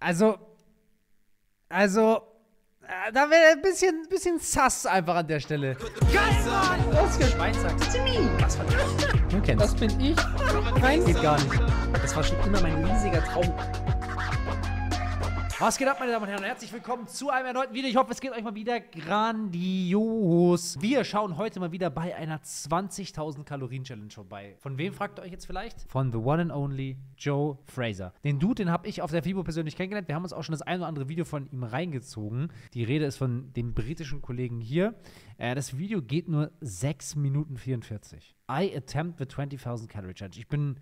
Also, also, äh, da wäre ein bisschen, bisschen sass einfach an der Stelle. Geil, Mann! Was für Schweinsachs? Was für ein Du kennst Das bin ich. Nein, geht gar nicht. Das war schon immer mein riesiger Traum. Was geht ab, meine Damen und Herren? Herzlich willkommen zu einem erneuten Video. Ich hoffe, es geht euch mal wieder grandios. Wir schauen heute mal wieder bei einer 20.000 Kalorien Challenge vorbei. Von wem fragt ihr euch jetzt vielleicht? Von the one and only Joe Fraser. Den Dude, den habe ich auf der FIBO persönlich kennengelernt. Wir haben uns auch schon das ein oder andere Video von ihm reingezogen. Die Rede ist von dem britischen Kollegen hier. Äh, das Video geht nur 6 Minuten 44. I attempt the 20.000 Calorie Challenge. Ich bin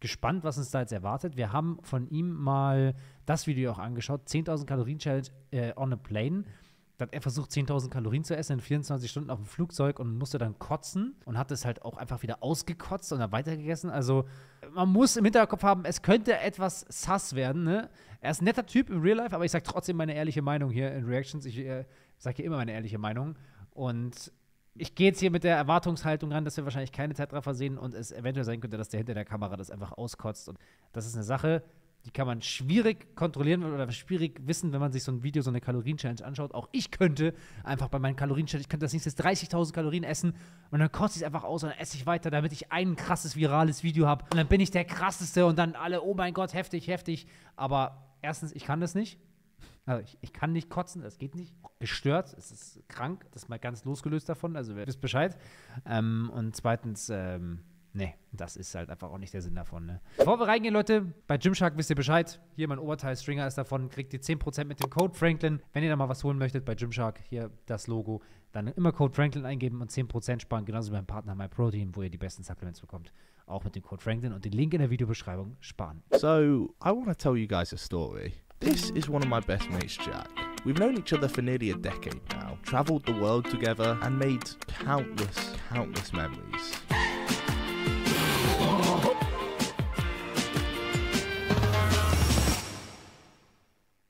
gespannt, was uns da jetzt erwartet. Wir haben von ihm mal das Video auch angeschaut, 10.000 Kalorien Challenge äh, on a plane. Da hat er versucht, 10.000 Kalorien zu essen in 24 Stunden auf dem Flugzeug und musste dann kotzen und hat es halt auch einfach wieder ausgekotzt und dann weitergegessen. Also man muss im Hinterkopf haben, es könnte etwas sass werden. Ne? Er ist ein netter Typ im Real Life, aber ich sage trotzdem meine ehrliche Meinung hier in Reactions. Ich äh, sage hier immer meine ehrliche Meinung. Und ich gehe jetzt hier mit der Erwartungshaltung ran, dass wir wahrscheinlich keine Zeitraffer sehen und es eventuell sein könnte, dass der hinter der Kamera das einfach auskotzt. Und das ist eine Sache, die kann man schwierig kontrollieren oder schwierig wissen, wenn man sich so ein Video, so eine Kalorien-Challenge anschaut. Auch ich könnte einfach bei meinen Kalorien-Challenge, ich könnte das nächste 30.000 Kalorien essen und dann kotze ich es einfach aus und dann esse ich weiter, damit ich ein krasses virales Video habe. Und dann bin ich der krasseste und dann alle, oh mein Gott, heftig, heftig. Aber erstens, ich kann das nicht. Also ich, ich, kann nicht kotzen, das geht nicht. Gestört, es ist krank, das ist mal ganz losgelöst davon, also ihr wisst Bescheid. Ähm, und zweitens, ähm, nee, das ist halt einfach auch nicht der Sinn davon. Ne? Bevor wir reingehen, Leute, bei Gymshark wisst ihr Bescheid. Hier mein Oberteil Stringer ist davon, kriegt ihr 10% mit dem Code Franklin. Wenn ihr da mal was holen möchtet bei Gymshark, hier das Logo, dann immer Code Franklin eingeben und 10% sparen, genauso wie beim Partner MyProtein, wo ihr die besten Supplements bekommt. Auch mit dem Code Franklin und den Link in der Videobeschreibung sparen. So, I want to tell you guys a story. This is one of my best mates, Jack. We've known each other for nearly a decade now, travelled the world together, and made countless, countless memories.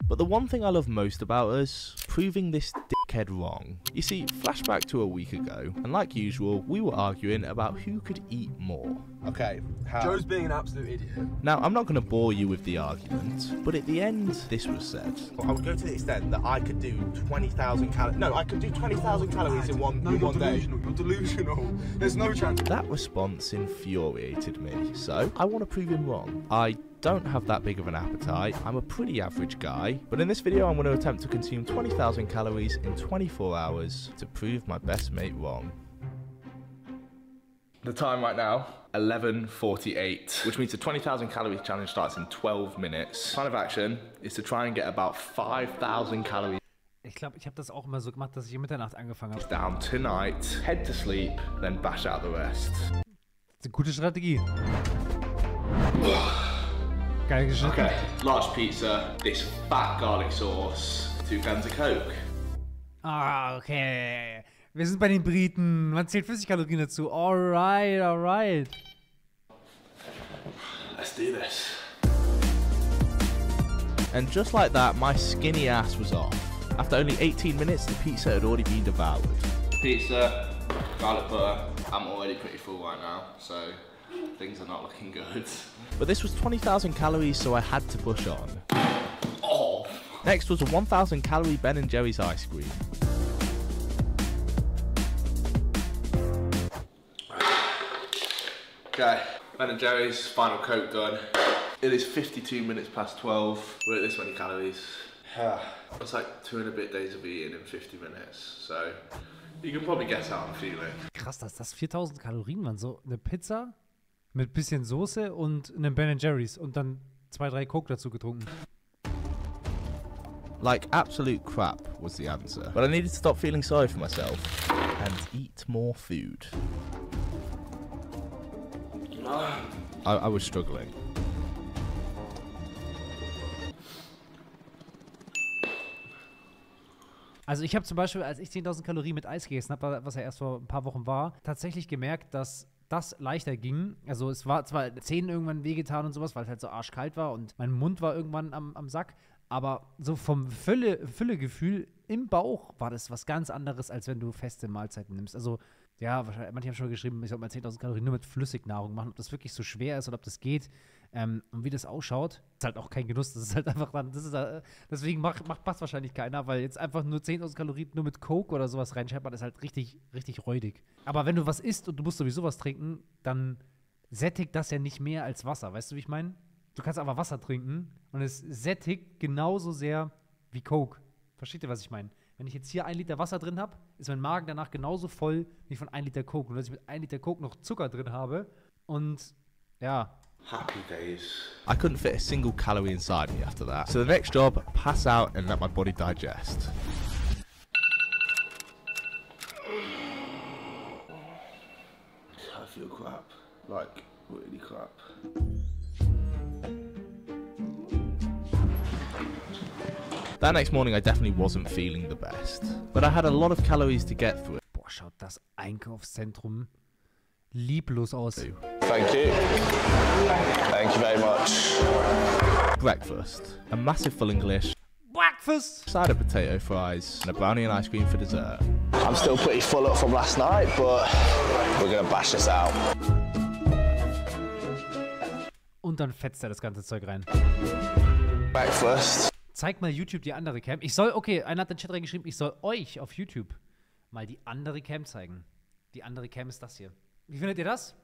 But the one thing I love most about us, proving this dickhead wrong. You see, flashback to a week ago, and like usual, we were arguing about who could eat more. Okay, how? Joe's being an absolute idiot. Now, I'm not going to bore you with the argument, but at the end, this was said. Oh, I would go to the extent that I could do 20,000 calories. No, I could do 20,000 calories in one, No, in one day. delusional. You're delusional. There's no chance. That response infuriated me, so I want to prove him wrong. I don't have that big of an appetite, I'm a pretty average guy, but in this video I'm going to attempt to consume 20,000 calories in 24 hours to prove my best mate wrong. The time right now, 11.48, which means the 20,000 calories challenge starts in 12 minutes. Plan of action is to try and get about 5,000 calories Ich glaube, ich habe das auch immer so gemacht, dass ich um Mitternacht angefangen habe. down tonight, head to sleep, then bash out the rest. Das ist eine gute Strategie. Geil geschnitten. Okay, large pizza, this fat garlic sauce, two cans of Coke. Ah, okay. Wir sind bei den Briten. Man zählt Flüssigkalorien dazu. Alright, alright. Let's do this. And just like that, my skinny ass was off. After only 18 minutes, the pizza had already been devoured. Pizza, garlic butter. I'm already pretty full right now, so things are not looking good. But this was 20,000 calories, so I had to push on. Oh! Next was a 1,000 calorie Ben & Jerry's ice cream. Okay, Ben and Jerry's final coat done. It is 52 minutes past 12. We're at this many calories. It's like two and a bit days of eating in 50 minutes. So you can probably guess how I'm feeling. Krass, dass das 4000 Kalorien waren. So eine Pizza mit bisschen Soße und einem Ben Jerry's und dann zwei, drei Coke dazu getrunken. Like absolute crap was the answer. But I needed to stop feeling sorry for myself and eat more food. I, I was struggling. Also ich habe zum Beispiel, als ich 10.000 Kalorien mit Eis gegessen habe, was ja erst vor ein paar Wochen war, tatsächlich gemerkt, dass das leichter ging. Also es war zwar Zähnen irgendwann wehgetan und sowas, weil es halt so arschkalt war und mein Mund war irgendwann am, am Sack, aber so vom Fülle, Füllegefühl im Bauch war das was ganz anderes, als wenn du feste Mahlzeiten nimmst. Also ja, wahrscheinlich, manche haben schon geschrieben, ich soll mal 10.000 Kalorien nur mit Flüssignahrung machen. Ob das wirklich so schwer ist oder ob das geht, Ähm, und wie das ausschaut, ist halt auch kein Genuss. Das ist halt einfach dann, das ist, äh, deswegen macht, macht passt wahrscheinlich keiner, weil jetzt einfach nur 10.000 Kalorien nur mit Coke oder sowas reinscheppert, ist halt richtig, richtig räudig. Aber wenn du was isst und du musst sowieso was trinken, dann sättigt das ja nicht mehr als Wasser. Weißt du, wie ich meine? Du kannst aber Wasser trinken und es sättigt genauso sehr wie Coke. Versteht ihr, was ich meine? Wenn ich jetzt hier ein Liter Wasser drin habe, ist mein Magen danach genauso voll wie von ein Liter Coke. Nur dass ich mit ein Liter Coke noch Zucker drin habe. Und ja, Happy days. I couldn't fit a single calorie inside me after that. So the next job, pass out and let my body digest. I feel crap. Like, really crap. That next morning, I definitely wasn't feeling the best, but I had a lot of calories to get through. boah, schaut das Einkaufszentrum lieblos aus. Thank you. Thank you very much. Breakfast, a massive full English, Breakfast! side of potato fries, and a brownie and ice cream for dessert. I'm still pretty full up from last night, but we're gonna bash this out. Und dann fetzt er das ganze Zeug rein. Breakfast. Zeig mal YouTube die andere Cam. Ich soll, okay, einer hat den Chat reingeschrieben, ich soll euch auf YouTube mal die andere Cam zeigen. Die andere Cam ist das hier. Wie findet ihr das?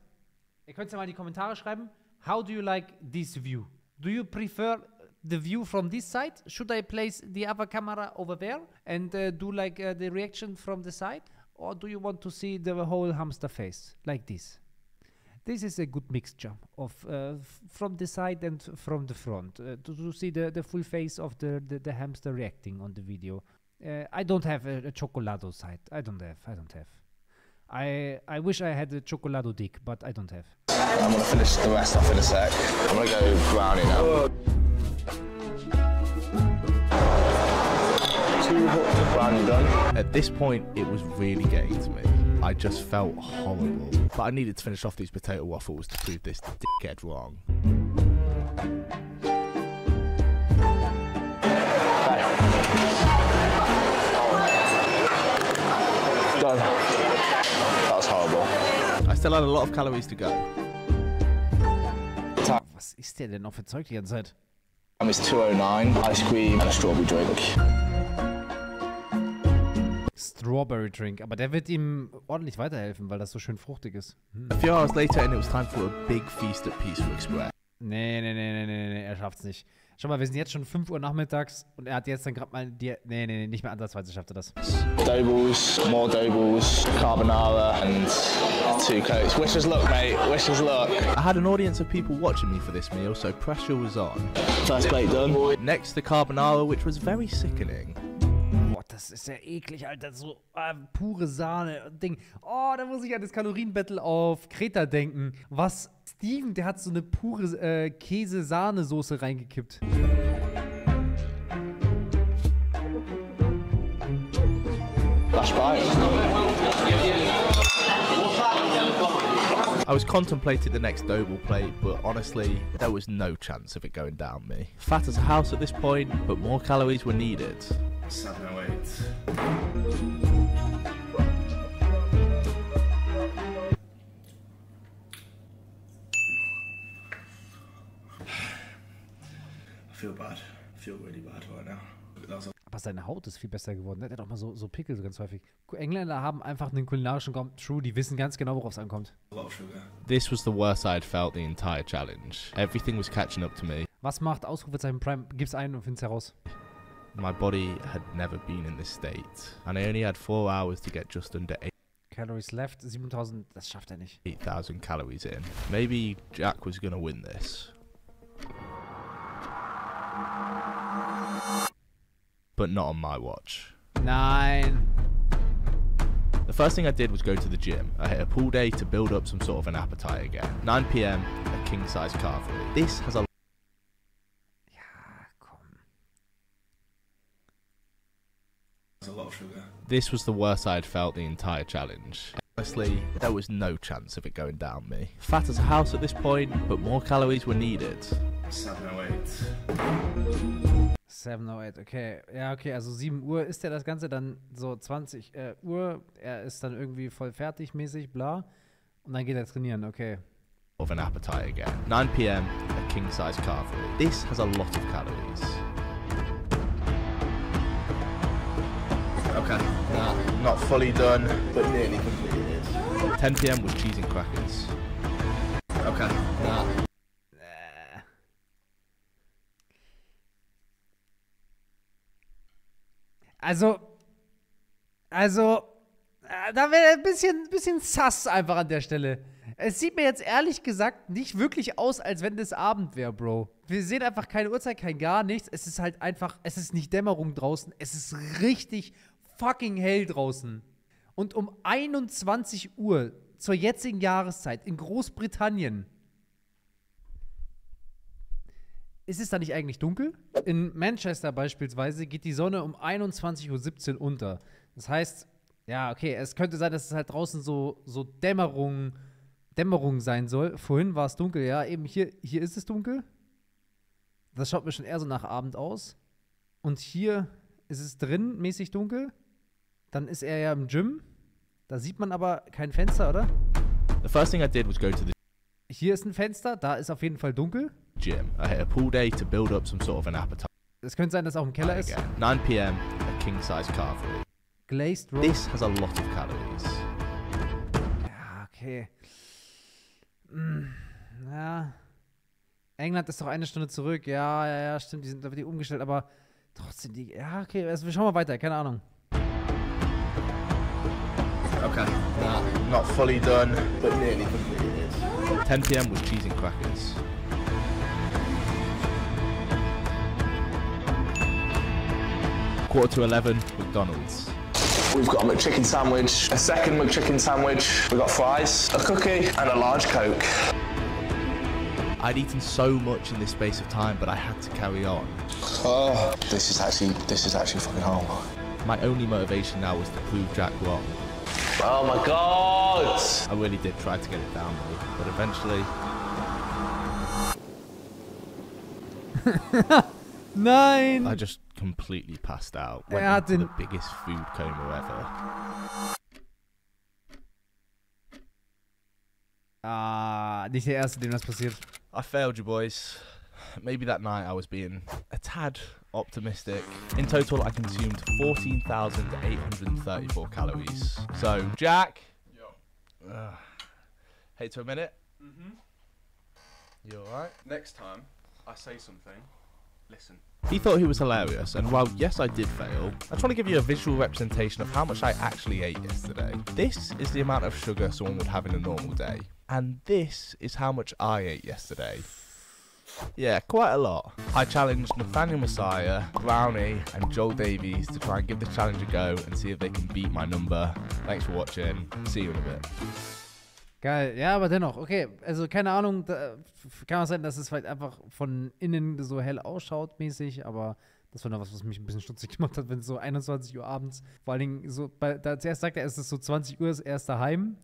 Ihr könnt es ja mal in die Kommentare schreiben. How do you like this view? Do you prefer the view from this side? Should I place the other camera over there and uh, do like uh, the reaction from the side? Or do you want to see the whole hamster face like this? This is a good mixture of uh, f- from the side and from the front uh, to, to see the, the full face of the, the, the hamster reacting on the video. Uh, I don't have a, a chocolado side. I don't have. I don't have. I I wish I had a chocolado dick, but I don't have. I'm gonna finish the rest off in a sec. I'm gonna go brownie now. Two hot brownie done. At this point, it was really getting to me. I just felt horrible. But I needed to finish off these potato waffles to prove this dickhead wrong. Done. That was horrible. I still had a lot of calories to go. Was ist der denn noch für Zeug die ganze Zeit? Time is 209. Ice cream and a strawberry drink. Strawberry Drink, aber der wird ihm ordentlich weiterhelfen, weil das so schön fruchtig ist. Hm. A few hours later, and it was time for a big feast at Peaceful Express. Nee, nee, nee, nee, nee, nee, er schafft's nicht. Schau mal, wir sind jetzt schon 5 Uhr nachmittags und er hat jetzt dann gerade mal die. Nee, nee, nee, nicht mehr ansatzweise schafft er das. Doughballs, more doughballs, carbonara, and two cokes. Wish us luck, mate. Wish us luck. I had an audience of people watching me for this meal, so pressure was on. First plate done. Next, the carbonara, which was very sickening. Das ist ja eklig, Alter. So äh, pure Sahne und Ding. Oh, da muss ich an das Kalorienbattle auf Kreta denken. Was? Steven, der hat so eine pure äh, Käse-Sahnesoße reingekippt. Last bite. I was contemplating the next doughball plate, but honestly, there was no chance of it going down me. Fat as a house at this point, but more calories were needed. Seven oh eight. I feel bad. I feel really bad right now. Aber seine Haut ist viel besser geworden. Der hat auch mal so, so Pickel so ganz häufig. Engländer haben einfach einen kulinarischen Gaumen. True, die wissen ganz genau, worauf es ankommt. This was the worst I'd felt the entire challenge. Everything was catching up to me. Was macht Ausrufezeichen Prime? Gib's ein und find's heraus. My body had never been in this state, and I only had four hours to get just under eight. Calories left, 7000, das schafft er nicht. 8,000 calories in. Maybe Jack was gonna win this. But not on my watch. Nine. The first thing I did was go to the gym. I hit a pool day to build up some sort of an appetite again. 9 pm, a king size carvery. This has a Ja, komm. There's a lot of sugar. This was the worst I'd felt the entire challenge. Honestly, there was no chance of it going down me. Fat as a house at this point, but more calories were needed. Seven oh eight. 708, okay. Ja, okay, also 7 Uhr ist ja das Ganze dann so 20 äh, Uhr. Er ist dann irgendwie voll fertig mäßig, bla. Und dann geht er trainieren, okay. Of an appetite again. 9 pm, a king size carvery. This has a lot of calories. Not fully done, but nearly completed. 10 pm with cheese and crackers. Okay. Nah. Also, also, äh, da wäre ein bisschen, bisschen sass einfach an der Stelle. Es sieht mir jetzt ehrlich gesagt nicht wirklich aus, als wenn das Abend wäre, Bro. Wir sehen einfach keine Uhrzeit, kein gar nichts. Es ist halt einfach, es ist nicht Dämmerung draußen. Es ist richtig fucking hell draußen. Und um 21 Uhr zur jetzigen Jahreszeit in Großbritannien ist es da nicht eigentlich dunkel? In Manchester beispielsweise geht die Sonne um 21.17 Uhr unter. Das heißt, ja, okay, es könnte sein, dass es halt draußen so, so Dämmerung, Dämmerung sein soll. Vorhin war es dunkel, ja, eben hier, hier ist es dunkel. Das schaut mir schon eher so nach Abend aus. Und hier ist es drin mäßig dunkel. Dann ist er ja im Gym. Da sieht man aber kein Fenster, oder? The first thing I did was go to the Hier ist ein Fenster, da ist auf jeden Fall dunkel. gym. I hit a pool day to build up some sort of an appetite. Es könnte sein, dass auch im Keller ist. Again. 9 pm, a king size carvery. Glazed Roast. This has a lot of calories. Ja, okay. Hm, ja. England ist doch eine Stunde zurück. Ja, ja, ja, stimmt. Die sind, da wird die umgestellt, aber trotzdem die. Ja, okay. Also, wir schauen mal weiter. Keine Ahnung. Not fully done, but nearly completed. 10 pm with cheese and crackers. Quarter to 11, McDonald's. We've got a McChicken sandwich, a second McChicken sandwich, we've got fries, a cookie, and a large Coke. I'd eaten so much in this space of time, but I had to carry on. Oh, this is actually, this is actually fucking hard. My only motivation now was to prove Jack wrong. Oh my god! I really did try to get it down though, but eventually, Nine! I just completely passed out. Went hat into den- the biggest food coma ever. Ah, nicht der Erste, dem das passiert. I failed you, boys. Maybe that night I was being a tad optimistic. In total, I consumed 14,834 calories. So, Jack. Yo. hey, to a minute. Mm-hmm. You alright? Next time I say something, listen. He thought he was hilarious, and while yes, I did fail, I just want to give you a visual representation of how much I actually ate yesterday. This is the amount of sugar someone would have in a normal day, and this is how much I ate yesterday. Yeah, quite a lot. I challenged Nathaniel Messiah, Brownie, and Joel Davies to try and give the challenge a go and see if they can beat my number. Thanks for watching. See you in a bit. Geil, ja, aber dennoch, okay, also keine Ahnung, da, kann auch sein, dass es vielleicht einfach von innen so hell ausschaut mäßig, aber das war noch was, was mich ein bisschen stutzig gemacht hat, wenn es so 21 Uhr abends, vor allen Dingen so, bei, da zuerst sagt er, es ist so 20 Uhr, ist er erst daheim,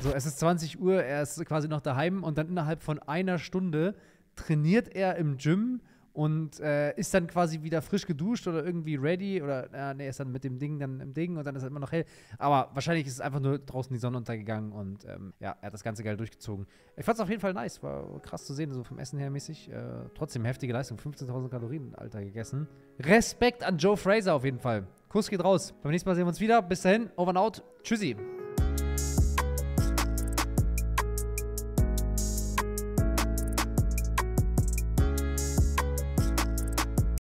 so es ist 20 Uhr, er ist quasi noch daheim und dann innerhalb von einer Stunde trainiert er im Gym und äh, ist dann quasi wieder frisch geduscht oder irgendwie ready oder äh, nee, ist dann mit dem Ding dann im Ding und dann ist er immer noch hell. Aber wahrscheinlich ist es einfach nur draußen die Sonne untergegangen und ähm, ja, er hat das Ganze geil durchgezogen. Ich fand es auf jeden Fall nice, war krass zu sehen, so vom Essen her mäßig. Äh, trotzdem heftige Leistung, 15.000 Kalorien, Alter, gegessen. Respekt an Joe Fraser auf jeden Fall. Kuss geht raus. Beim nächsten Mal sehen wir uns wieder. Bis dahin, over and out. Tschüssi.